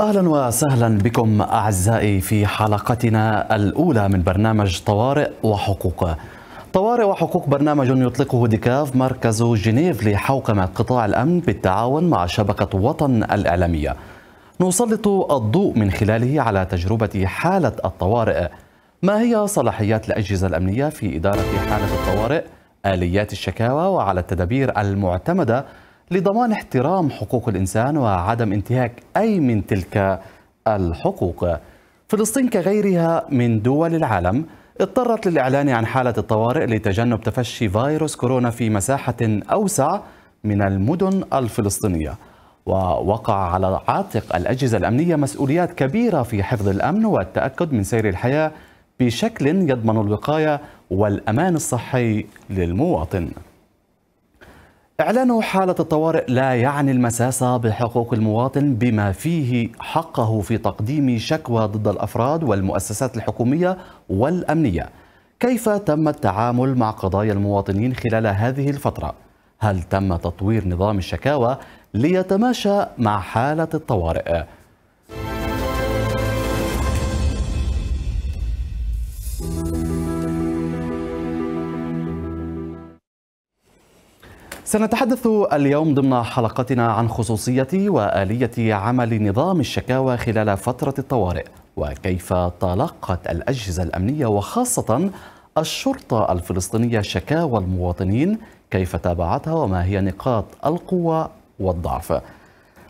أهلا وسهلا بكم أعزائي في حلقتنا الأولى من برنامج طوارئ وحقوق. طوارئ وحقوق برنامج يطلقه ديكاف مركز جنيف لحوكمة قطاع الأمن بالتعاون مع شبكة وطن الإعلامية. نسلط الضوء من خلاله على تجربة حالة الطوارئ. ما هي صلاحيات الأجهزة الأمنية في إدارة حالة الطوارئ؟ آليات الشكاوى وعلى التدابير المعتمدة لضمان احترام حقوق الإنسان وعدم انتهاك أي من تلك الحقوق. فلسطين كغيرها من دول العالم اضطرت للإعلان عن حالة الطوارئ لتجنب تفشي فيروس كورونا في مساحة أوسع من المدن الفلسطينية. ووقع على عاتق الأجهزة الأمنية مسؤوليات كبيرة في حفظ الأمن والتأكد من سير الحياة بشكل يضمن الوقاية والأمان الصحي للمواطن. إعلان حالة الطوارئ لا يعني المساس بحقوق المواطن بما فيه حقه في تقديم شكوى ضد الأفراد والمؤسسات الحكومية والأمنية كيف تم التعامل مع قضايا المواطنين خلال هذه الفترة؟ هل تم تطوير نظام الشكاوى ليتماشى مع حالة الطوارئ؟ سنتحدث اليوم ضمن حلقتنا عن خصوصية وآلية عمل نظام الشكاوى خلال فترة الطوارئ وكيف تلقت الأجهزة الأمنية وخاصة الشرطة الفلسطينية شكاوى المواطنين كيف تابعتها وما هي نقاط القوة والضعف.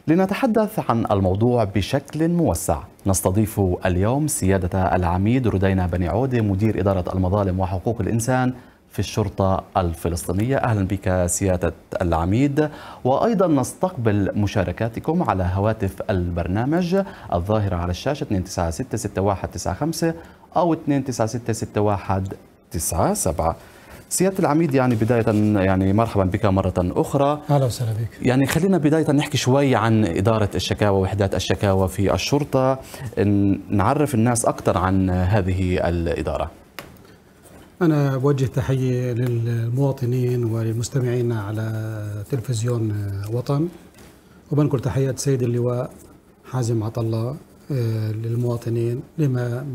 لنتحدث عن الموضوع بشكل موسع. نستضيف اليوم سيادة العميد ردينا بني عودة مدير إدارة المظالم وحقوق الإنسان في الشرطة الفلسطينية. أهلا بك سيادة العميد. وأيضا نستقبل مشاركاتكم على هواتف البرنامج الظاهرة على الشاشة 296 أو 296 سيادة العميد يعني بداية يعني مرحبا بك مرة أخرى. أهلا وسهلا بك. يعني خلينا بداية نحكي شوي عن إدارة الشكاوى وحدات الشكاوى في الشرطة. نعرف الناس أكثر عن هذه الإدارة. أنا بوجه تحية للمواطنين وللمستمعين على تلفزيون وطن وبنقل تحيات سيد اللواء حازم عطلة آه، للمواطنين لما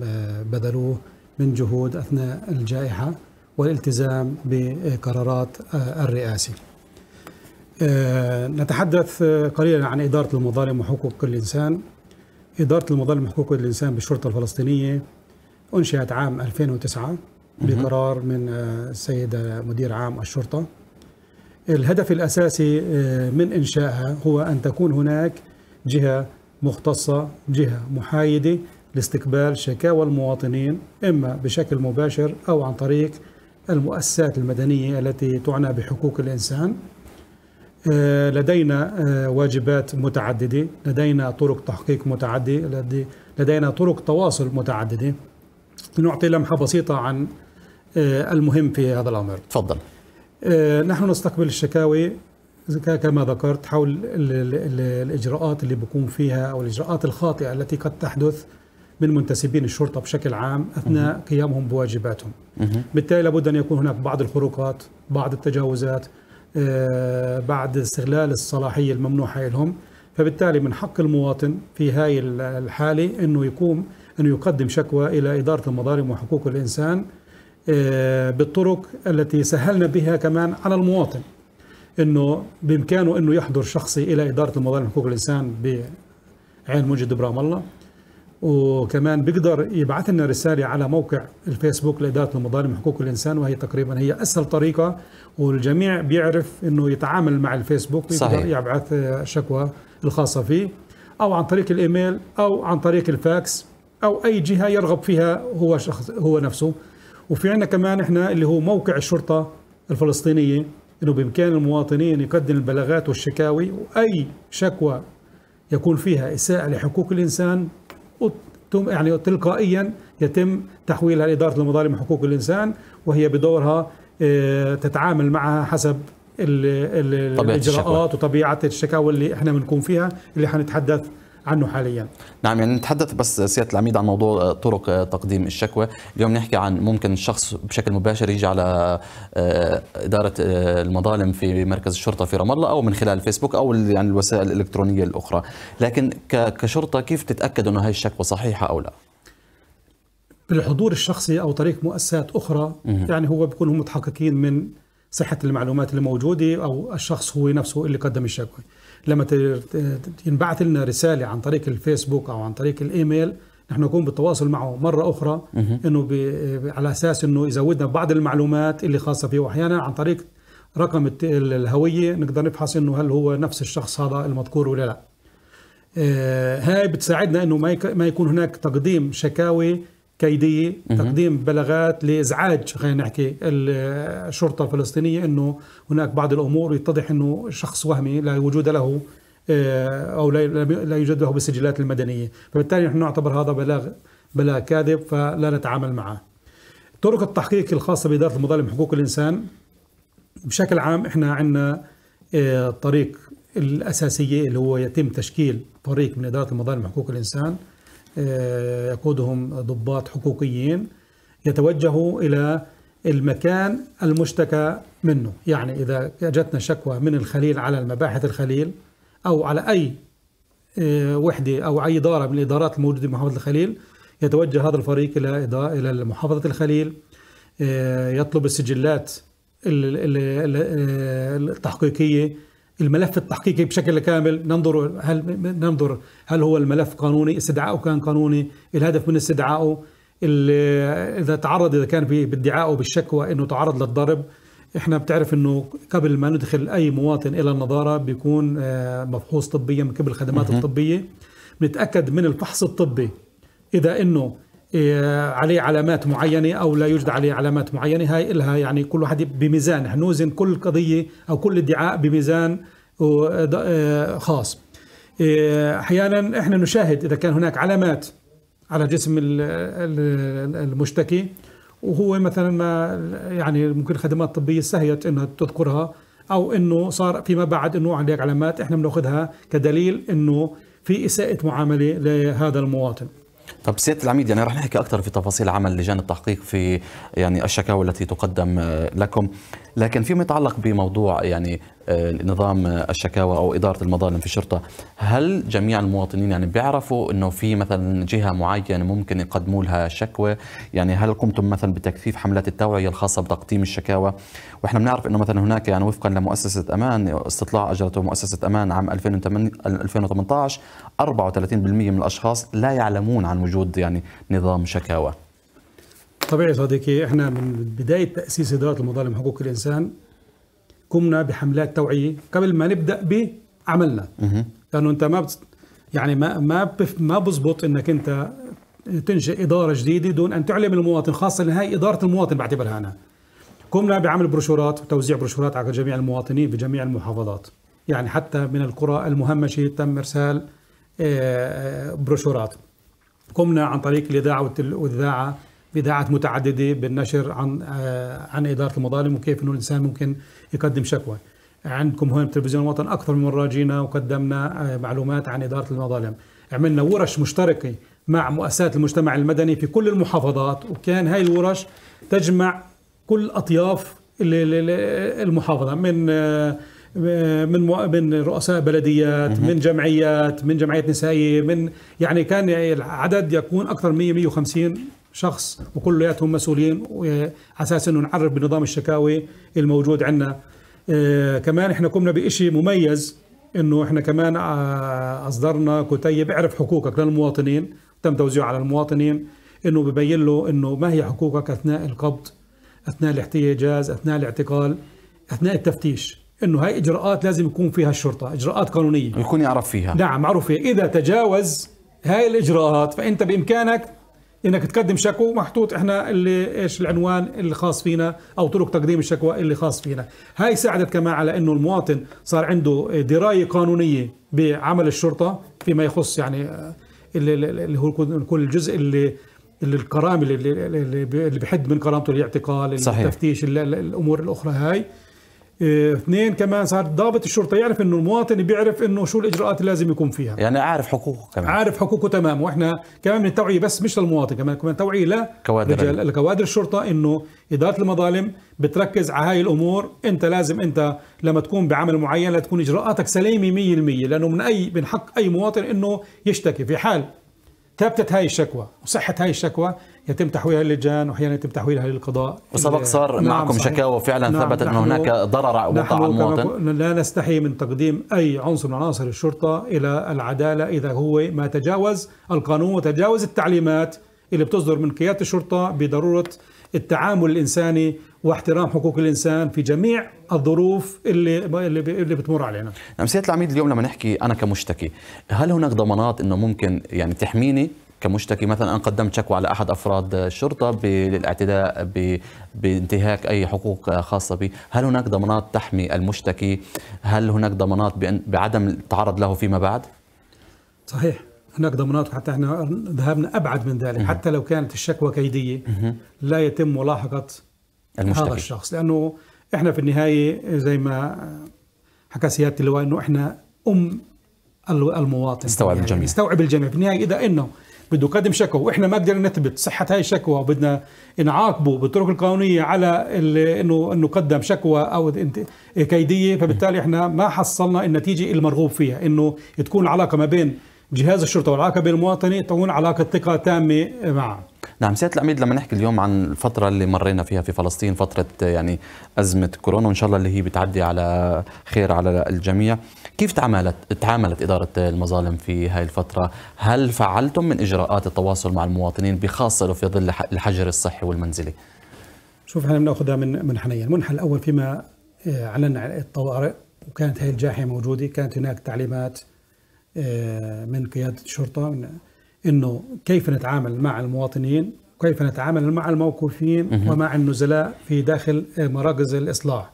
بذلوه من جهود أثناء الجائحة والالتزام بقرارات آه، الرئاسي. آه، نتحدث قليلا عن إدارة المظالم وحقوق الإنسان. إدارة المظالم وحقوق الإنسان بالشرطة الفلسطينية أنشئت عام 2009 بقرار من آه، السيدة مدير عام الشرطة. الهدف الأساسي آه، من إنشائها هو أن تكون هناك جهة مختصة جهة محايدة لاستقبال شكاوى المواطنين إما بشكل مباشر أو عن طريق المؤسسات المدنية التي تعنى بحقوق الإنسان. آه، لدينا واجبات متعددة لدينا طرق تحقيق متعددة لدينا طرق تواصل متعددة. نعطي لمحة بسيطة عن المهم في هذا الأمر. تفضل. آه، نحن نستقبل الشكاوي كما ذكرت حول الإجراءات اللي بكون فيها أو الإجراءات الخاطئة التي قد تحدث من منتسبين الشرطة بشكل عام أثناء قيامهم بواجباتهم. بالتالي لابد أن يكون هناك بعض الخروقات بعض التجاوزات آه، بعد استغلال الصلاحية الممنوحة لهم. فبالتالي من حق المواطن في هاي الحالة أنه يقوم أنه يقدم شكوى إلى إدارة المظالم وحقوق الإنسان آه، بالطرق التي سهلنا بها كمان على المواطن. إنه بإمكانه إنه يحضر شخصي إلى إدارة المظالم حقوق الإنسان بعين مجد إبراهيم الله. وكمان بيقدر يبعث لنا رسالة على موقع الفيسبوك لإدارة المظالم حقوق الإنسان وهي تقريبا هي أسهل طريقة والجميع بيعرف إنه يتعامل مع الفيسبوك صحيح. يبعث الشكوى الخاصة فيه أو عن طريق الإيميل أو عن طريق الفاكس أو أي جهة يرغب فيها هو شخص هو نفسه. وفي عندنا كمان إحنا اللي هو موقع الشرطة الفلسطينية إنه بإمكان المواطنين يقدم البلاغات والشكاوي وأي شكوى يكون فيها إساءة لحقوق الإنسان يعني تلقائيا يتم تحويلها لإدارة المظالم وحقوق الإنسان وهي بدورها آه، تتعامل معها حسب الإجراءات وطبيعة الشكاوى اللي إحنا بنكون فيها اللي حنتحدث عنه حاليا. نعم يعني نتحدث بس سيادة العميد عن موضوع طرق تقديم الشكوى. اليوم نحكي عن ممكن الشخص بشكل مباشر يجي على آه، إدارة آه، المظالم في مركز الشرطة في رام الله أو من خلال الفيسبوك أو يعني الوسائل الإلكترونية الأخرى. لكن كشرطة كيف تتأكد إنه هاي الشكوى صحيحة أو لا؟ بالحضور الشخصي أو طريق مؤسسات أخرى يعني هو بيكونوا متحققين من صحة المعلومات اللي موجوده أو الشخص هو نفسه اللي قدم الشكوى. لما ينبعث لنا رسالة عن طريق الفيسبوك أو عن طريق الإيميل نحن نكون بالتواصل معه مرة أخرى إنه على أساس إنه يزودنا بعض المعلومات اللي خاصة فيه وأحيانا عن طريق رقم الهوية نقدر نفحص إنه هل هو نفس الشخص هذا المذكور ولا لا. آه هاي بتساعدنا إنه ما يكون هناك تقديم شكاوي كيديه تقديم بلاغات لإزعاج خلينا نحكي الشرطة الفلسطينية إنه هناك بعض الأمور يتضح إنه شخص وهمي لا وجود له آه، أو لا يوجد له بالسجلات المدنية. فبالتالي نحن نعتبر هذا بلاغ بلاغ كاذب فلا نتعامل معه. طرق التحقيق الخاصة بإدارة المظالم حقوق الإنسان بشكل عام إحنا عندنا الطريق آه، الأساسية اللي هو يتم تشكيل فريق من إدارة المظالم حقوق الإنسان. يقودهم ضباط حقوقيين يتوجهوا إلى المكان المشتكى منه. يعني إذا جاتنا شكوى من الخليل على المباحث الخليل أو على أي آه، وحدة أو أي إدارة من الإدارات الموجودة في محافظة الخليل يتوجه هذا الفريق إلى إلى محافظة الخليل آه، يطلب السجلات التحقيقية الملف التحقيقي بشكل كامل ننظر هل ننظر هل هو الملف قانوني استدعائه كان قانوني الهدف من استدعائه إذا تعرض إذا كان في بادعائه بالشكوى إنه تعرض للضرب. إحنا بتعرف إنه قبل ما ندخل أي مواطن إلى النظارة بيكون آه، مفحوص طبيا من قبل الخدمات الطبية. بنتأكد من الفحص الطبي. إذا إنه عليه علامات معينة أو لا يوجد عليه علامات معينة. هاي لها يعني كل واحد بميزان. نوزن كل قضية أو كل ادعاء بميزان آه، خاص. آه، أحيانا إحنا نشاهد إذا كان هناك علامات على جسم المشتكي وهو مثلا ما يعني ممكن الخدمات الطبية سهيت إنها تذكرها أو إنه صار فيما بعد إنه عندك علامات إحنا بنأخذها كدليل إنه في إساءة معاملة لهذا المواطن. طب سيادة العميد يعني رح نحكي أكثر في تفاصيل عمل لجان التحقيق في يعني الشكاوى التي تقدم آه، لكم. لكن فيما يتعلق بموضوع يعني آه، نظام الشكاوى أو إدارة المظالم في الشرطة هل جميع المواطنين يعني بيعرفوا إنه في مثلا جهة معينة ممكن يقدموا لها شكوى؟ يعني هل قمتم مثلا بتكثيف حملات التوعية الخاصة بتقديم الشكاوى؟ وإحنا بنعرف إنه مثلا هناك يعني وفقا لمؤسسة أمان استطلاع أجرته مؤسسة أمان عام 2018 34% من الأشخاص لا يعلمون عن وجود يعني نظام شكاوى. طبيعي صديقي إحنا من بداية تأسيس إدارة المظالم حقوق الإنسان قمنا بحملات توعية قبل ما نبدأ بعملنا. لأنه أنت ما بت يعني ما ما ما بزبط إنك أنت تنشئ إدارة جديدة دون أن تعلم المواطن خاصة إن هاي إدارة المواطن بعتبرها أنا. قمنا بعمل بروشورات وتوزيع بروشورات على جميع المواطنين في جميع المحافظات. يعني حتى من القرى المهمشة تم إرسال آه، بروشورات. قمنا عن طريق الإذاعة والإذاعة باذاعات متعددة بالنشر عن آه، عن إدارة المظالم وكيف إنه الإنسان ممكن يقدم شكوى. عندكم هون تلفزيون الوطن أكثر من مره جينا وقدمنا آه، معلومات عن إدارة المظالم. عملنا ورش مشتركة مع مؤسسات المجتمع المدني في كل المحافظات وكان هاي الورش تجمع كل أطياف المحافظة من آه، من من رؤساء بلديات من جمعيات من جمعيات نسائية من يعني كان العدد يكون أكثر من 100 150 شخص وكلياتهم مسؤولين على أساس إنه نعرف بنظام الشكاوي الموجود عندنا آه كمان إحنا قمنا بشيء مميز إنه إحنا كمان آه أصدرنا كتيب اعرف حقوقك للمواطنين تم توزيعه على المواطنين إنه ببين له إنه ما هي حقوقك أثناء القبض أثناء الاحتجاز أثناء الاعتقال أثناء التفتيش. إنه هاي إجراءات لازم يكون فيها الشرطة إجراءات قانونية. يكون يعرف فيها. نعم معروف فيها إذا تجاوز هاي الإجراءات فأنت بإمكانك إنك تقدم شكوى محطوط إحنا اللي إيش العنوان اللي خاص فينا أو طرق تقديم الشكوى اللي خاص فينا هاي ساعدت كمان على إنه المواطن صار عنده دراية قانونية بعمل الشرطة فيما يخص يعني اللي هو كل الجزء اللي اللي الكرامة اللي اللي بحد من كرامته الاعتقال. التفتيش الأمور الأخرى هاي اثنين كمان صار ضابط الشرطة يعرف إنه المواطن بيعرف إنه شو الإجراءات اللي لازم يكون فيها. يعني عارف حقوقه كمان. عارف حقوقه تمام. وإحنا كمان من التوعيه بس مش للمواطن كمان كمان توعية كوادر لرجال لكوادر الشرطة إنه إدارة المظالم بتركز على هاي الأمور. أنت لازم أنت لما تكون بعمل معين لا تكون إجراءاتك سليمة 100% لأنه من اي من حق أي مواطن إنه يشتكي. في حال ثبتت هاي الشكوى وصحة هاي الشكوى يتم تحويلها للجان وأحيانا يتم تحويلها للقضاء وسبق صار نعم، معكم صحيح. شكاوى فعلا نعم، ثبتت انه هناك ضرر وقع على المواطن لا نستحي من تقديم أي عنصر من عناصر الشرطة إلى العدالة إذا هو ما تجاوز القانون وتجاوز التعليمات اللي بتصدر من قيادة الشرطة بضرورة التعامل الإنساني واحترام حقوق الإنسان في جميع الظروف اللي اللي اللي بتمر علينا. نعم سيادة العميد اليوم لما نحكي أنا كمشتكي هل هناك ضمانات أنه ممكن يعني تحميني كمشتكي؟ مثلا أنا قدمت شكوى على أحد أفراد الشرطة بالاعتداء بانتهاك أي حقوق خاصة بي. هل هناك ضمانات تحمي المشتكي؟ هل هناك ضمانات بعدم التعرض له فيما بعد؟ صحيح هناك ضمانات حتى إحنا ذهبنا أبعد من ذلك. حتى لو كانت الشكوى كيدية لا يتم ملاحقة هذا المشتكي الشخص لأنه إحنا في النهاية زي ما حكى سيادة اللواء إنه إحنا أم ال- المواطن نستوعب في النهاية. الجميع. نستوعب الجميع في النهاية إذا إنه بده يقدم شكوى وإحنا ما قدرنا نثبت صحة هاي الشكوى وبدنا نعاقبه بالطرق القانونية على انه إنه قدم شكوى أو كيدية فبالتالي إحنا ما حصلنا النتيجة المرغوب فيها إنه تكون العلاقة ما بين جهاز الشرطة والعلاقة بين المواطن تكون علاقة ثقة تامة معه نعم سيادة العميد لما نحكي اليوم عن الفترة اللي مرينا فيها في فلسطين فترة يعني أزمة كورونا وإن شاء الله اللي هي بتعدي على خير على الجميع كيف تعاملت تعاملت إدارة المظالم في هاي الفترة؟ هل فعلتم من إجراءات التواصل مع المواطنين بخاصة في ظل الحجر الصحي والمنزلي؟ شوف إحنا بناخذها من منحنيين، المنحى الأول فيما اعلنا عن الطوارئ وكانت هذه الجائحه موجودة، كانت هناك تعليمات آه، من قيادة الشرطة من- إنه كيف نتعامل مع المواطنين، وكيف نتعامل مع الموقوفين ومع النزلاء في داخل آه، مراكز الإصلاح.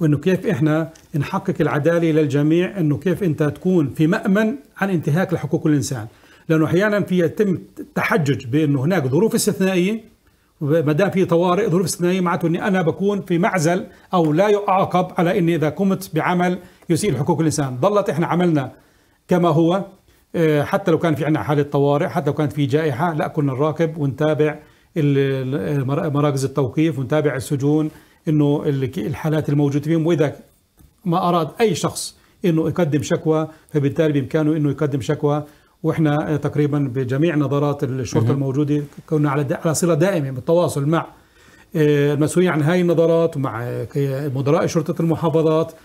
وإنه كيف إحنا نحقق العدالة للجميع إنه كيف أنت تكون في مأمن عن انتهاك لحقوق الإنسان. لأنه أحيانا في يتم التحجج بأنه هناك ظروف استثنائية ما دام في طوارئ ظروف استثنائية معناته إني أنا بكون في معزل أو لا يعاقب على إني إذا قمت بعمل يسيء حقوق الإنسان. ضلت إحنا عملنا كما هو. حتى لو كان في عندنا حالة طوارئ حتى لو كانت في جائحة لا كنا نراقب ونتابع مراكز التوقيف ونتابع السجون إنه ال- الحالات الموجودة فيهم. وإذا ما أراد أي شخص إنه يقدم شكوى فبالتالي بإمكانه إنه يقدم شكوى. وإحنا تقريبا بجميع نظارات الشرطة الموجودة كنا على على صلة دائمة بالتواصل مع آه، المسؤولين عن هاي النظارات ومع آه، مدراء شرطة المحافظات آه،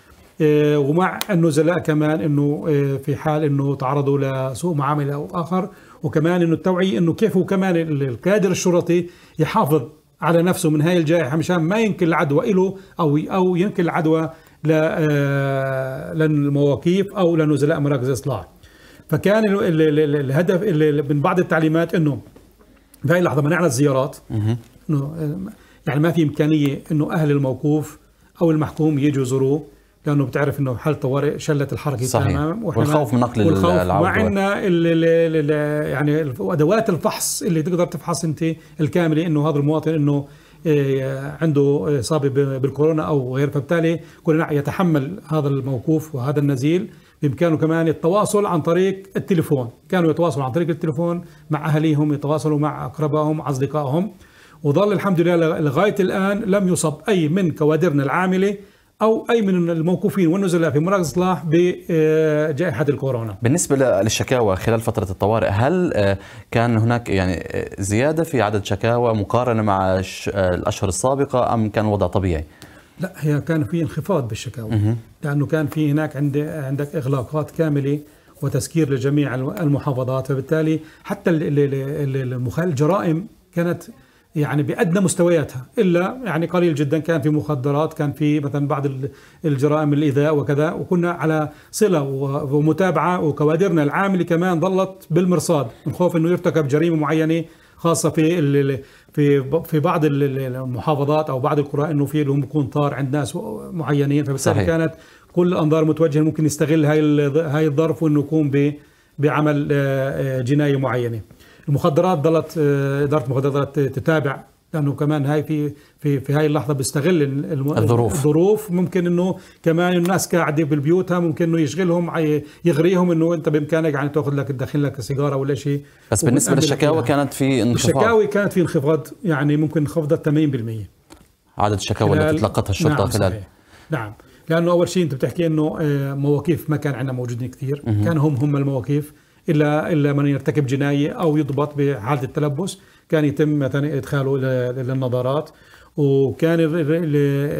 ومع النزلاء كمان إنه آه، في حال إنه تعرضوا لسوء معاملة أو آخر وكمان إنه التوعية إنه كيف هو كمان ال- الكادر الشرطي يحافظ على نفسه من هاي الجائحة مشان ما ينقل العدوى له أو أو ينقل العدوى آه، للمواقيف أو لنزلاء مراكز الاصلاح. فكان ال- ال- ال- الهدف ال- من بعض التعليمات إنه في هاي اللحظه منعنا الزيارات إنه آه، يعني ما في إمكانية إنه أهل الموقوف أو المحكوم يجوا يزوروه. لأنه بتعرف إنه حاله طوارئ شلت الحركة صحيح. تماما والخوف من نقل والخوف العودة. ال- يعني ادوات الفحص اللي تقدر تفحص أنت الكاملة إنه هذا المواطن إنه آه، عنده إصابة بالكورونا أو غير فبالتالي كنا يتحمل هذا الموقوف وهذا النزيل بإمكانه كمان التواصل عن طريق التليفون كانوا يتواصلوا عن طريق التليفون مع اهاليهم يتواصلوا مع أقربائهم أصدقائهم وظل الحمد لله لغاية الآن لم يصب أي من كوادرنا العاملة أو أي من الموقوفين والنزلاء في مراكز الاصلاح بجائحه الكورونا. بالنسبة للشكاوى خلال فترة الطوارئ هل آه، كان هناك يعني آه، زيادة في عدد شكاوى مقارنة مع آه، الأشهر السابقة أم كان الوضع طبيعي؟ لا هي كان في انخفاض بالشكاوى. لأنه كان في هناك عند عندك إغلاقات كاملة وتسكير لجميع المحافظات فبالتالي حتى الجرائم كانت يعني بأدنى مستوياتها إلا يعني قليل جدا كان في مخدرات كان في مثلا بعض ال- الجرائم الإيذاء وكذا وكنا على صلة و- ومتابعة وكوادرنا العاملة كمان ظلت بالمرصاد من خوف إنه يرتكب جريمة معينة خاصة في في في بعض ال- ال- المحافظات أو بعض القرى إنه في لهم بيكون طار عند ناس معينين فبالتالي. كانت كل الأنظار متوجهة ممكن يستغل هاي هاي الظرف وإنه يقوم بعمل آه، آه، جناية معينة. المخدرات ظلت آه، إدارة المخدرات تتابع لأنه كمان هاي في في في هاي اللحظة بيستغل الظروف. الظروف. ممكن إنه كمان الناس قاعدة بالبيوتها ممكن إنه يشغلهم يغريهم إنه أنت بإمكانك يعني تأخذ لك تدخن لك سيجارة ولا شيء. بس بالنسبة للشكاوى. كانت في انخفاض. الشكاوي كانت في انخفاض يعني ممكن انخفضت 80% عدد الشكاوى التي خلال- تلقتها الشرطة نعم خلال صحيح. نعم. لأنه أول شيء أنت بتحكي إنه آه، مواقيف ما كان عندنا موجودين كثير. كان هم هم المواقيف. الا إلا من يرتكب جناية أو يضبط بحالة التلبس. كان يتم مثلا إدخاله للنظارات وكان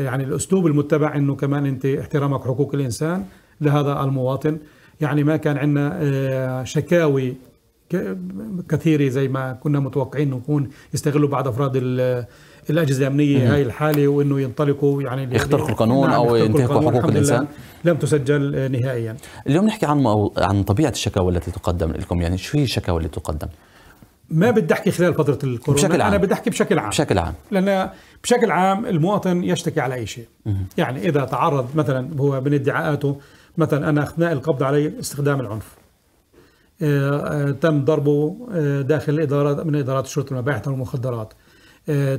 يعني الأسلوب المتبع إنه كمان أنت احترامك حقوق الإنسان لهذا المواطن. يعني ما كان عندنا آه، شكاوي كثيرة زي ما كنا متوقعين إنه يكون يستغلوا بعض أفراد الأجهزة الأمنية هاي الحالة وإنه ينطلقوا يعني يخترقوا القانون نعم، أو يخترقوا ينتهكوا. حقوق الإنسان. لم تسجل آه، نهائيا. اليوم نحكي عن مو... عن طبيعة الشكاوى التي تقدم لكم. يعني شو هي الشكاوى اللي تقدم؟ ما بدي أحكي خلال فترة الكورونا بشكل عام. أنا بدي أحكي بشكل عام. بشكل عام. لأن بشكل عام المواطن يشتكي على أي شيء. يعني إذا تعرض مثلا هو من ادعاءاته مثلا أنا اثناء القبض علي استخدام العنف. آه، آه، تم ضربه داخل إدارة من إدارات الشرطة المباحث والمخدرات.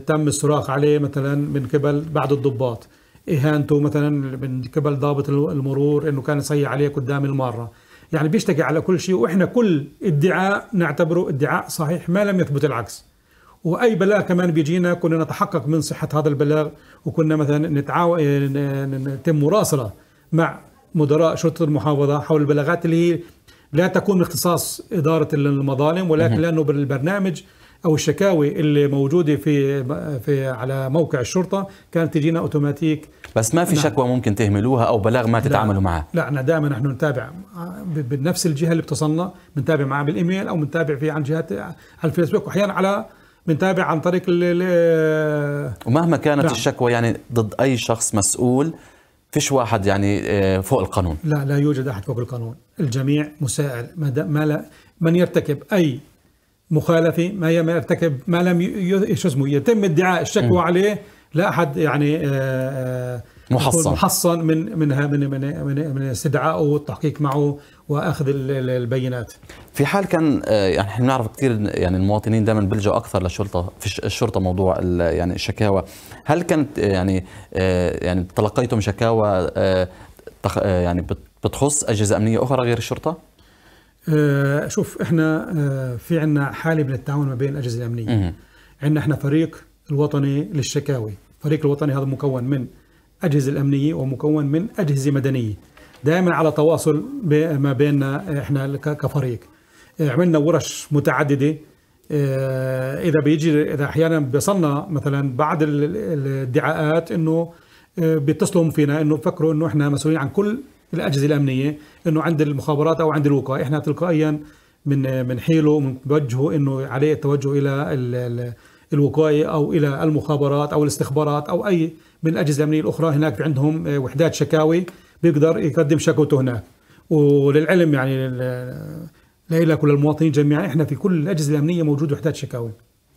تم الصراخ عليه مثلا من قبل بعض الضباط. إهانته مثلا من قبل ضابط المرور إنه كان يصيح عليه قدام المارة يعني بيشتكي على كل شيء وإحنا كل ادعاء نعتبره ادعاء صحيح ما لم يثبت العكس. وأي بلاغ كمان بيجينا كنا نتحقق من صحة هذا البلاغ وكنا مثلا نتعاون نتم مراسله مع مدراء شرطة المحافظة حول البلاغات اللي هي لا تكون من اختصاص إدارة المظالم ولكن لأنه بالبرنامج أو الشكاوي اللي موجودة في في على موقع الشرطة كانت تجينا أوتوماتيك بس ما في نعم. شكوى ممكن تهملوها أو بلاغ ما تتعاملوا معه لا إحنا دائما نحن نتابع ب- بنفس الجهة اللي بتصلنا بنتابع معها بالإيميل أو بنتابع فيه عن جهات على الفيسبوك واحيانا على بنتابع عن طريق ال- ال- ومهما كانت نعم. الشكوى يعني ضد أي شخص مسؤول فيش واحد يعني آه، فوق القانون لا لا يوجد أحد فوق القانون الجميع مسائل ما, ما لا من يرتكب أي مخالفة ما يرتكب ما لم شو اسمه يتم ادعاء الشكوى عليه لا أحد يعني آه، آه، محصن. محصن من منها من من من, من استدعائه والتحقيق معه وأخذ ال- ال- البينات في حال كان آه، يعني إحنا بنعرف كثير يعني المواطنين دائما بيلجوا أكثر للشرطة في الش- الشرطة موضوع يعني الشكاوى هل كانت يعني يعني تلقيتم شكاوى يعني بت- بتخص أجهزة أمنية أخرى غير الشرطة؟ آه، شوف إحنا آه، في عنا حالة من التعاون ما بين الأجهزة الأمنية. عندنا إحنا فريق الوطني للشكاوي. فريق الوطني هذا مكون من أجهزة الأمنية ومكون من أجهزة مدنية. دائما على تواصل ما بيننا إحنا كفريق. آه، عملنا ورش متعددة. آه، إذا بيجي إذا أحيانا بيصلنا مثلا بعض ال- الادعاءات آه، بيتصلوا فينا إنه فكروا إنه إحنا مسؤولين عن كل الأجهزة الأمنية إنه عند المخابرات أو عند الوقاية. إحنا تلقائيا من من حيله من بوجهه إنه عليه التوجه إلى ال- ال- الوقاية أو إلى المخابرات أو الاستخبارات أو أي من الأجهزة الأمنية الأخرى. هناك في عندهم آه، وحدات شكاوي بيقدر يقدم شكوته هناك. وللعلم يعني لا كل المواطنين جميعا. إحنا في كل الأجهزة الأمنية موجود وحدات شكاوي.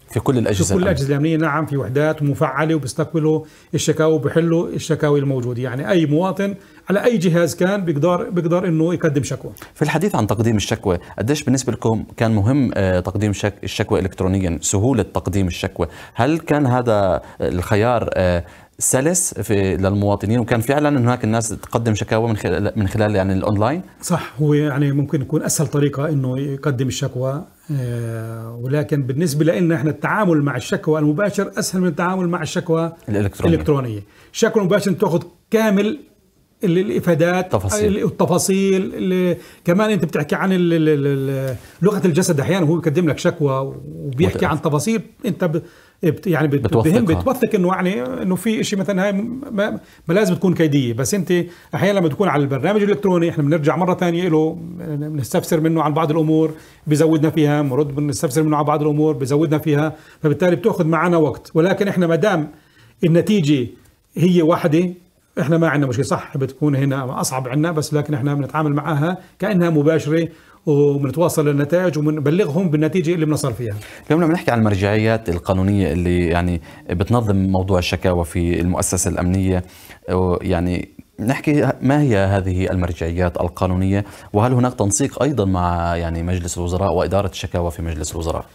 في كل في الاجهزه كل الأمنية. الأجهزة الأمنية نعم في وحدات مفعلة وبيستقبلوا الشكاوى وبيحلوا الشكاوي الموجودة. يعني أي مواطن على أي جهاز كان بيقدر بيقدر إنه يقدم شكوى. في الحديث عن تقديم الشكوى قديش بالنسبة لكم كان مهم آه، تقديم شك الشكوى إلكترونيا سهولة تقديم الشكوى؟ هل كان هذا الخيار آه، سلس في للمواطنين وكان فعلا هناك الناس تقدم شكاوى من خلال من خلال يعني الأونلاين صح هو يعني ممكن يكون أسهل طريقة إنه يقدم الشكوى آه، ولكن بالنسبة لنا إحنا التعامل مع الشكوى المباشر أسهل من التعامل مع الشكوى الإلكترونية. الإلكترونية الشكوى المباشر تأخذ كامل ال- الإفادات تفاصيل. ال- التفاصيل اللي كمان أنت بتحكي عن لغة الجسد أحيانا هو بيقدم لك شكوى وبيحكي عن تفاصيل أنت ب- بت- يعني بت- بتوثقها. بهم بتوثق إنه يعني إنه في شيء مثلا هاي ما, ما لازم تكون كيدية. بس أنت أحيانا لما تكون على البرنامج الإلكتروني إحنا بنرجع مرة ثانية له بنستفسر منه عن بعض الأمور بزودنا فيها مرد بنستفسر منه عن بعض الأمور بزودنا فيها فبالتالي بتأخذ معنا وقت. ولكن إحنا ما دام النتيجة هي واحدة إحنا ما عندنا مشكلة. صح بتكون هنا أصعب عندنا بس لكن إحنا بنتعامل معها كأنها مباشرة وبنتواصل للنتائج وبنبلغهم بالنتيجة اللي بنصل فيها. اليوم لما نحكي عن المرجعيات القانونية اللي يعني بتنظم موضوع الشكاوى في المؤسسة الأمنية آه، يعني نحكي ما هي هذه المرجعيات القانونية؟ وهل هناك تنسيق أيضا مع يعني مجلس الوزراء وإدارة الشكاوى في مجلس الوزراء؟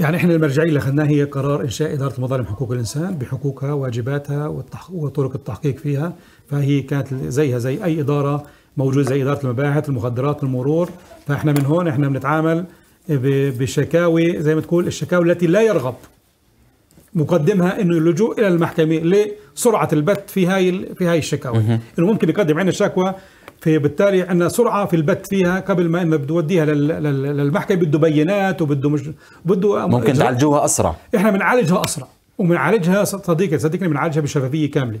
يعني إحنا المرجعية اللي أخذناها هي قرار إنشاء إدارة مظالم حقوق الإنسان بحقوقها واجباتها وطرق التحقيق فيها. فهي كانت زيها زي أي إدارة موجوده زي إدارة المباحث المخدرات المرور. فإحنا من هون إحنا بنتعامل بشكاوي زي ما تقول الشكاوي التي لا يرغب مقدمها إنه اللجوء إلى المحكمة لسرعة البت في هاي في هاي الشكاوي. إنه ممكن يقدم عندنا شكوى فبالتالي عندنا سرعة في البت فيها قبل ما إنه بده يوديها لل- لل- للمحكمة. بده بينات وبده مش بده ممكن تعالجوها أسرع. إحنا بنعالجها أسرع وبنعالجها صديقي صديقني بنعالجها بشفافية كاملة.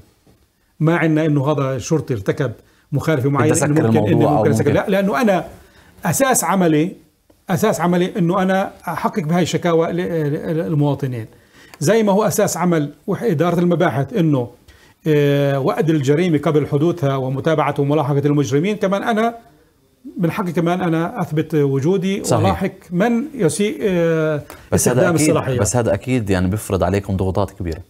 ما عندنا إنه هذا شرطي ارتكب مخالفه معينه إنه أسكر ممكن إنه ممكن أسكر ممكن. لا لأنه أنا أساس عملي أساس عملي إنه أنا أحقق بهاي الشكاوى ل- ل- المواطنين زي ما هو أساس عمل إدارة المباحث إنه آه، وقت الجريمة قبل حدوثها ومتابعه وملاحقة المجرمين كمان أنا من حقي كمان أنا أثبت وجودي صحيح. ولاحق من يسيء آه، بس هذا استخدام أكيد الصلاحيات بس هذا أكيد يعني بيفرض عليكم ضغوطات كبيرة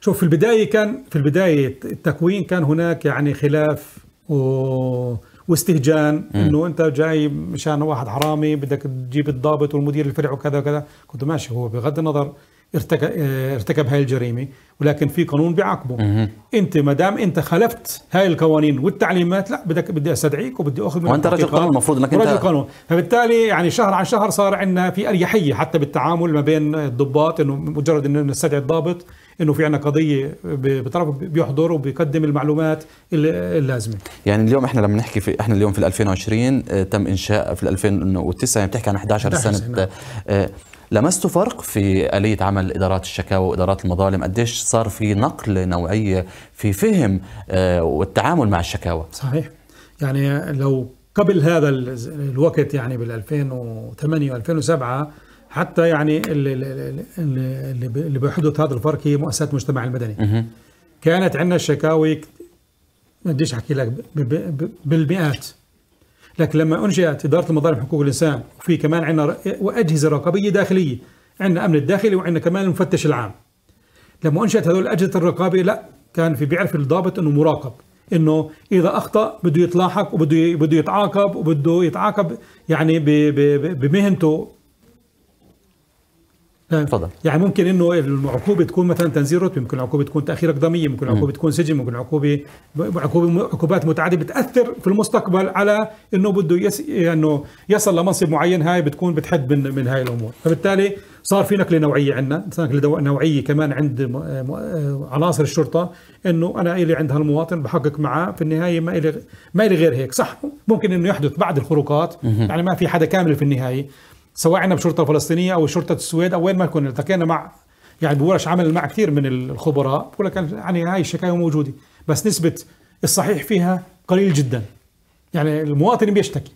شوف في البداية كان في البداية التكوين كان هناك يعني خلاف و... واستهجان إنه أنت جاي مشان واحد حرامي بدك تجيب الضابط والمدير الفرع وكذا وكذا. كنت ماشي هو بغض النظر ارتكب ارتكب هاي الجريمة ولكن في قانون بيعاقبه. أنت ما دام أنت خالفت هاي القوانين والتعليمات لا بدك بدي أستدعيك وبدي أخذ منك وأنت رجل. قانون، المفروض إنك أنت- رجل قانون. فبالتالي يعني شهر عن شهر صار عندنا في أريحية حتى بالتعامل ما بين الضباط إنه مجرد إنه نستدعي الضابط. إنه في عندنا قضية بطرف بيحضر وبيقدم المعلومات الل- اللازمة. يعني اليوم إحنا لما نحكي في إحنا اليوم في 2020 آه، تم إنشاء في 2009 يعني بتحكي عن 11 11 سنة سنة. آه، لمستوا فرق في آلية عمل إدارات الشكاوى وإدارات المظالم؟ قديش صار في نقل نوعية في فهم آه، والتعامل مع الشكاوى؟ صحيح. يعني لو قبل هذا ال- الوقت يعني بال 2008 و2007 حتى يعني اللي اللي بيحدث هذا الفرق هي مؤسسات المجتمع المدني. كانت عندنا شكاوي ما بديش أحكي لك بالمئات. لكن لما أنشئت إدارة المظالم حقوق الإنسان وفي كمان عندنا وأجهزة رقابية داخلية عندنا أمن الداخلي وعندنا كمان المفتش العام. لما أنشئت هذول اجهزه الرقابه لا كان في بيعرف الضابط إنه مراقب إنه إذا أخطأ بده يتلاحق وبده بده يتعاقب وبده يتعاقب يعني ب- بمهنته تفضل. يعني ممكن إنه العقوبة تكون مثلا تنزيل رتبه ممكن العقوبة تكون تاخير اقداميه ممكن العقوبة تكون سجن ممكن عقوبة عقوبه عقوبات متعددة بتأثر في المستقبل على إنه بده يس إنه يصل لمنصب معين هاي بتكون بتحد من من هاي الأمور. فبالتالي صار في نقلة نوعية عندنا نقلة نوعية كمان عند عناصر الشرطة إنه أنا إلي عند هالمواطن بحقق معاه في النهاية ما إلي ما إلي غير هيك. صح ممكن إنه يحدث بعض الخروقات يعني ما في حدا كامل في النهاية. سواء عندنا بالشرطه الفلسطينيه أو شرطة السويد أو وين ما كنا التقينا مع يعني بورش عمل مع كثير من الخبراء بقول لك يعني هاي الشكاوى موجودة. بس نسبة الصحيح فيها قليل جدا. يعني المواطن بيشتكي.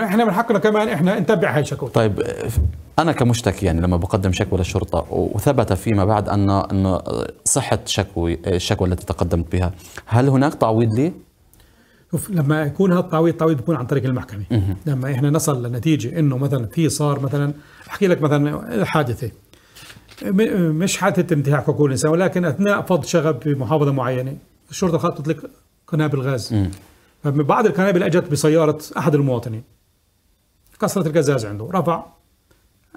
إحنا من حقنا كمان إحنا نتبع هاي الشكوى. طيب أنا كمشتكي يعني لما بقدم شكوى للشرطة وثبت فيما بعد ان أن صحة شكوى الشكوى التي تقدمت بها هل هناك تعويض لي؟ شوف لما يكون هذا التعويض التعويض بيكون عن طريق المحكمة. لما إحنا نصل لنتيجة إنه مثلا في صار مثلا أحكي لك مثلا حادثة. مش حادثة انتهاك حقوق الانسان ولكن أثناء فض شغب في محافظه معينة الشرطة خطت لك قنابل غاز. فمن بعض القنابل إجت بسيارة أحد المواطنين. كسرت القزاز عنده. رفع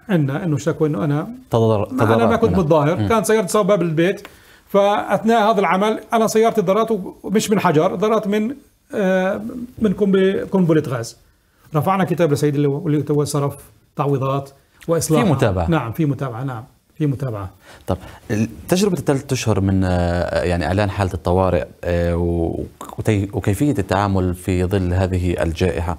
عندنا إنه شكوى إنه أنا تضرر ما أنا ما كنت منها. متظاهر. كان سيارتي صوب باب البيت فأثناء هذا العمل أنا سيارتي ضررت مش من حجر ضررت من من قنبله غاز رفعنا كتاب لسيد اللواء واللي هو صرف تعويضات وإصلاح. في متابعة. نعم في متابعة نعم في متابعة. طب تجربة الثلاث أشهر من آه، يعني إعلان حالة الطوارئ آه، و- وتي- وكيفية التعامل في ظل هذه الجائحة.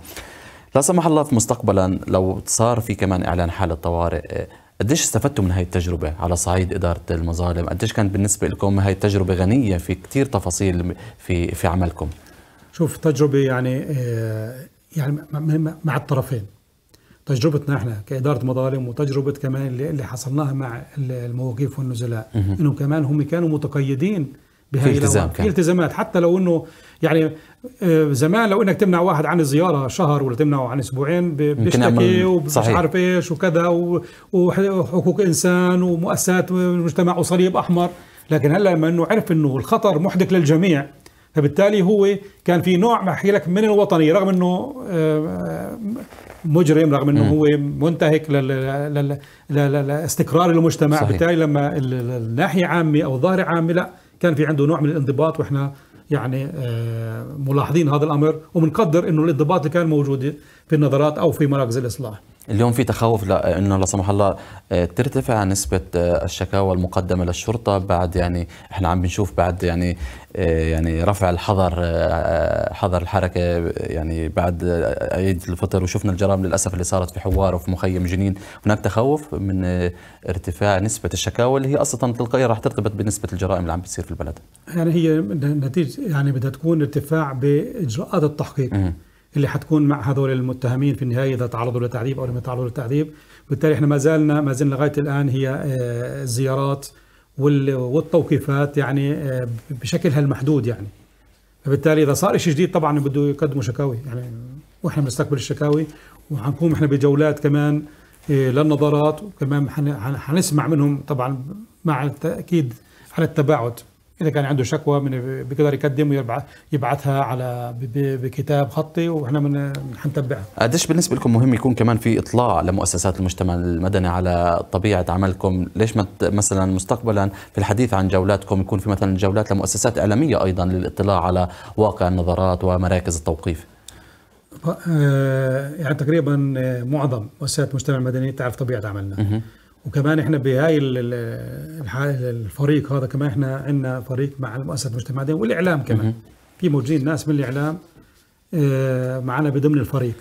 لا سمح الله في مستقبلا لو صار في كمان إعلان حالة طوارئ آه، قديش استفدتوا من هاي التجربة على صعيد إدارة المظالم؟ قديش كانت بالنسبة لكم هاي التجربة غنية في كتير تفاصيل في في عملكم؟ شوف تجربة يعني آه، يعني مع الطرفين تجربتنا إحنا كإدارة مظالم وتجربة كمان اللي, اللي حصلناها مع ال- الموقيف والنزلاء إنهم كمان هم كانوا متقيدين بهاي في التزام. كان. في التزامات حتى لو إنه يعني آه، زمان لو إنك تمنع واحد عن الزيارة شهر ولا تمنعه عن أسبوعين بيشتكي ومش. عارف إيش وكذا وحقوق إنسان ومؤسسات المجتمع وصليب أحمر لكن هلأ لما إنه عرف إنه الخطر محدق للجميع فبالتالي هو كان في نوع بحكي لك من الوطنيه رغم إنه آه، مجرم رغم إنه هو منتهك لاستقرار المجتمع. صحيح. بالتالي لما الناحية عامة أو الظاهرة عامة لا كان في عنده نوع من الانضباط وإحنا يعني آه، ملاحظين هذا الأمر وبنقدر إنه الانضباط اللي كان موجود في النظرات أو في مراكز الإصلاح. اليوم في تخوف انه لا سمح الله آه، ترتفع نسبة آه، الشكاوى المقدمة للشرطة بعد يعني إحنا عم بنشوف بعد يعني آه، يعني رفع الحظر حظر الحركة يعني بعد عيد الفطر وشفنا الجرائم للأسف اللي صارت في حوار وفي مخيم جنين. هناك تخوف من ارتفاع نسبة الشكاوى اللي هي أصلا تلقائيا راح ترتبط بنسبة الجرائم اللي عم بتصير في البلد. يعني هي نتيجة يعني بدها تكون ارتفاع بإجراءات التحقيق. اللي حتكون مع هذول المتهمين في النهاية إذا تعرضوا للتعذيب أو لم يتعرضوا للتعذيب بالتالي إحنا ما زالنا ما زلنا لغاية الآن هي آه، الزيارات والتوقيفات يعني آه، بشكلها المحدود يعني. فبالتالي إذا صار شيء جديد طبعا بده يقدموا شكاوي يعني وإحنا بنستقبل الشكاوي. وحنكون إحنا بجولات كمان آه، للنظارات وكمان حنسمع منهم طبعا مع التأكيد على التباعد. إذا كان عنده شكوى من بيقدر يقدم ويبعثها على بكتاب خطي وإحنا حنتبعها قديش بالنسبة لكم مهم يكون كمان في إطلاع لمؤسسات المجتمع المدني على طبيعة عملكم؟ ليش ما مثلا مستقبلا في الحديث عن جولاتكم يكون في مثلا جولات لمؤسسات إعلامية أيضا للاطلاع على واقع النظارات ومراكز التوقيف؟ آه، يعني تقريبا معظم مؤسسات المجتمع المدني تعرف طبيعة عملنا. وكمان إحنا بهاي الفريق هذا كمان إحنا عندنا فريق مع مؤسسه المجتمع المدني والإعلام كمان في موجودين ناس من الإعلام آه، معنا بضمن الفريق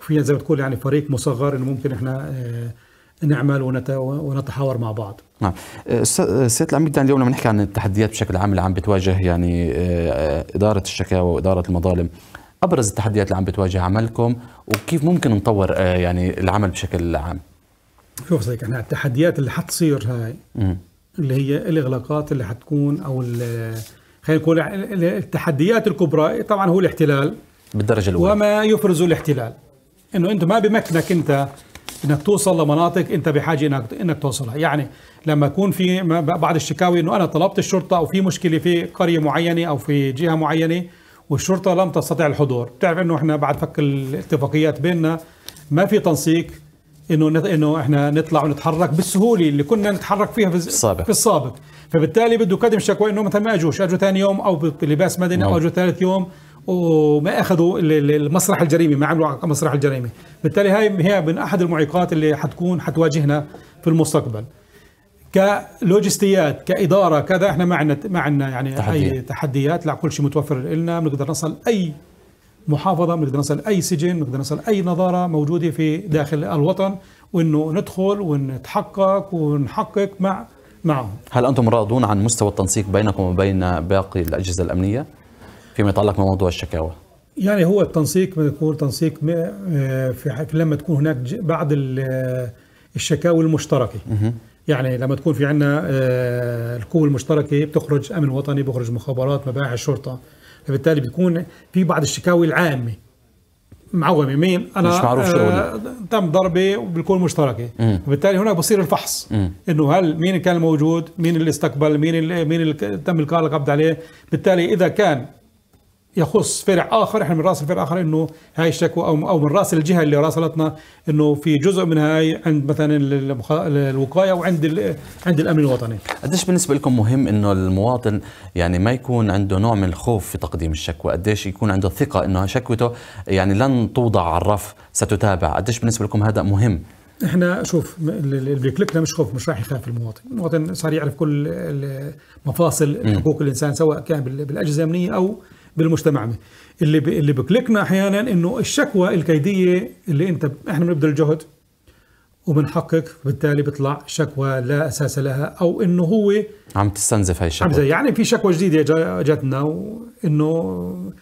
وفي زي ما تقول يعني فريق مصغر إنه ممكن إحنا آه، نعمل ونتحاور مع بعض. نعم. آه، سيد العميد اليوم لما نحكي عن التحديات بشكل عام اللي عم بتواجه يعني إدارة الشكاوى وإدارة المظالم أبرز التحديات اللي عم بتواجه عملكم وكيف ممكن نطور يعني العمل بشكل عام؟ شوف صديقي إحنا التحديات اللي حتصير هاي اللي هي الإغلاقات اللي حتكون أو خلينا نقول التحديات الكبرى طبعا هو الاحتلال بالدرجة الأولى. وما يفرز الاحتلال. إنه أنت ما بمكنك أنت إنك توصل لمناطق أنت بحاجة إنك إنك توصلها. يعني لما يكون في بعض الشكاوي إنه أنا طلبت الشرطة أو في مشكلة في قرية معينة أو في جهة معينة والشرطة لم تستطيع الحضور. بتعرف إنه إحنا بعد فك الاتفاقيات بيننا ما في تنسيق إنه إنه إحنا نطلع ونتحرك بالسهولة اللي كنا نتحرك فيها في السابق في السابق فبالتالي بده يقدم شكوى إنه مثلا ما أجوش أجوا ثاني يوم أو بلباس مدني أو نعم. أجوا ثالث يوم وما أخذوا المسرح الجريمة ما عملوا مسرح الجريمة بالتالي هاي هي من أحد المعيقات اللي حتكون حتواجهنا في المستقبل كلوجستيات كإدارة كذا إحنا ما عندنا ما عندنا يعني تحديات. أي تحديات لا كل شيء متوفر لنا بنقدر نصل أي محافظة بنقدر نصل أي سجن بنقدر نصل أي نظارة موجودة في داخل الوطن وإنه ندخل ونتحقق ونحقق مع معهم. هل أنتم راضون عن مستوى التنسيق بينكم وبين باقي الأجهزة الأمنية فيما يتعلق بموضوع الشكاوى؟ يعني هو التنسيق يكون تنسيق آه، في لما تكون هناك بعض الشكاوى المشتركة. يعني لما تكون في عندنا آه، القوة المشتركة بتخرج أمن وطني بخرج مخابرات مباحث شرطة. فبالتالي بتكون في بعض الشكاوي العامة. معومة مين؟ أنا مش معروف شو آه تم ضربة وبتكون مشتركة. وبالتالي هنا بصير الفحص. إنه هل مين كان موجود؟ مين اللي استقبل؟ مين اللي مين اللي تم القاء القبض عليه؟ بالتالي إذا كان يخص فرع آخر. إحنا من رأس الفرع اخر إنه هاي الشكوى أو أو من رأس الجهة اللي راسلتنا إنه في جزء من هاي عند مثلا الوقاية وعند عند الأمن الوطني. قديش بالنسبة لكم مهم إنه المواطن يعني ما يكون عنده نوع من الخوف في تقديم الشكوى، قديش يكون عنده ثقة إنه شكوته يعني لن توضع على الرف ستتابع، قديش بالنسبة لكم هذا مهم؟ إحنا شوف اللي بيكلكنا مش خوف مش راح يخاف المواطن، المواطن صار يعرف كل مفاصل حقوق الإنسان سواء كان بالأجهزة الأمنية أو بالمجتمع. اللي ب... اللي بكلكنا أحيانا إنه الشكوى الكيديه اللي أنت إحنا بنبذل جهد وبنحقق بالتالي بيطلع شكوى لا أساس لها أو إنه هو عم تستنزف هاي الشكوى. يعني في شكوى جديدة جاتنا وانه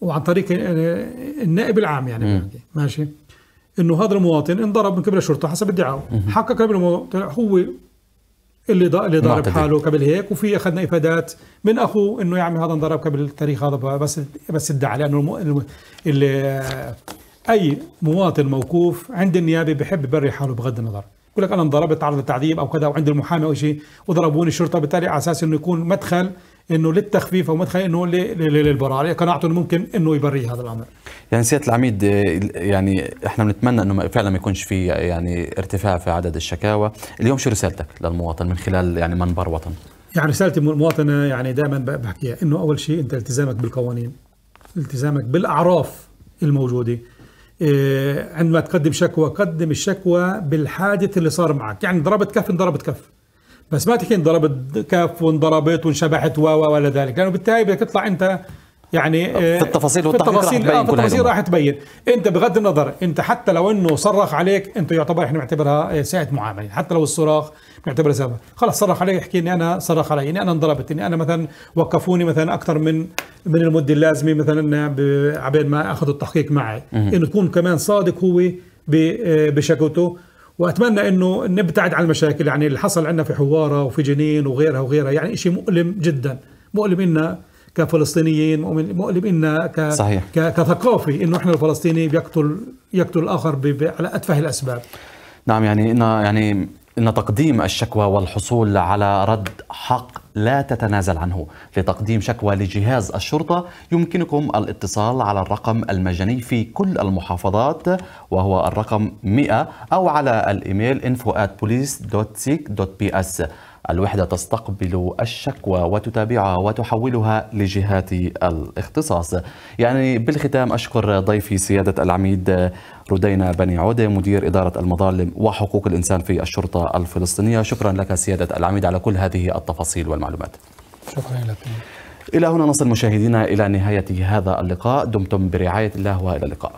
وعن طريق النائب العام يعني م. ماشي؟ إنه هذا المواطن انضرب من قبل الشرطة حسب الدعاوى. حقق قبل هو اللي اللي ضارب حاله قبل هيك وفي أخذنا إفادات من أخوه إنه يا عمي هذا انضرب قبل التاريخ هذا بس بس ادعى لأنه اللي أي مواطن موقوف عند النيابة بحب يبري حاله بغض النظر. يقول لك أنا انضربت عرض التعذيب أو كذا وعند المحامي أو شيء وضربوني الشرطة بالتالي على أساس إنه يكون مدخل إنه للتخفيف أو مدخل إنه للبراءة. قناعته انه ممكن إنه يبري هذا الامر يعني سيادة العميد يعني إحنا بنتمنى إنه فعلا ما يكونش في يعني ارتفاع في عدد الشكاوى. اليوم شو رسالتك للمواطن من خلال يعني منبر وطن؟ يعني رسالتي المواطنه يعني دائما بحكيها إنه أول شيء أنت التزامك بالقوانين التزامك بالأعراف الموجودة. إيه عندما تقدم شكوى قدم الشكوى بالحادث اللي صار معك. يعني ضربت كف انضربت كف. بس ما تحكي انضربت كف وانضربت وانشبحت و ولا ذلك. لأنه بالتالي بدك تطلع أنت يعني في التفاصيل والتحقيق راح تبين آه في التفاصيل راح تبين. أنت بغض النظر أنت حتى لو إنه صرخ عليك أنت يعتبر إحنا بنعتبرها ساعة معاملة. حتى لو الصراخ بنعتبرها سبب خلص صرخ علي يحكي إني أنا صرخ علي إني أنا انضربت إني أنا مثلا وقفوني مثلا أكثر من من المدة اللازمة مثلا عبين ما أخذوا التحقيق معي. إنه تكون كمان صادق هو بشكوته. وأتمنى إنه نبتعد عن المشاكل يعني اللي حصل عندنا في حوارة وفي جنين وغيرها وغيرها يعني شيء مؤلم جدا مؤلم إنا كفلسطينيين مؤلم إنا ك... صحيح. ك... كثقافي إنه إحنا الفلسطيني بيقتل يقتل الآخر ب... على أتفه الأسباب نعم يعني إن يعني إن تقديم الشكوى والحصول على رد حق لا تتنازل عنه. لتقديم شكوى لجهاز الشرطة يمكنكم الاتصال على الرقم المجاني في كل المحافظات وهو الرقم 100 أو على الإيميل info at police.sic.ps الوحدة تستقبل الشكوى وتتابعها وتحولها لجهات الاختصاص. يعني بالختام أشكر ضيفي سيادة العميد ردينا بني عودة مدير إدارة المظالم وحقوق الإنسان في الشرطة الفلسطينية. شكرا لك سيادة العميد على كل هذه التفاصيل والمعلومات. شكرا لك إلى هنا نصل مشاهدينا إلى نهاية هذا اللقاء. دمتم برعاية الله وإلى اللقاء.